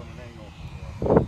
on an angle.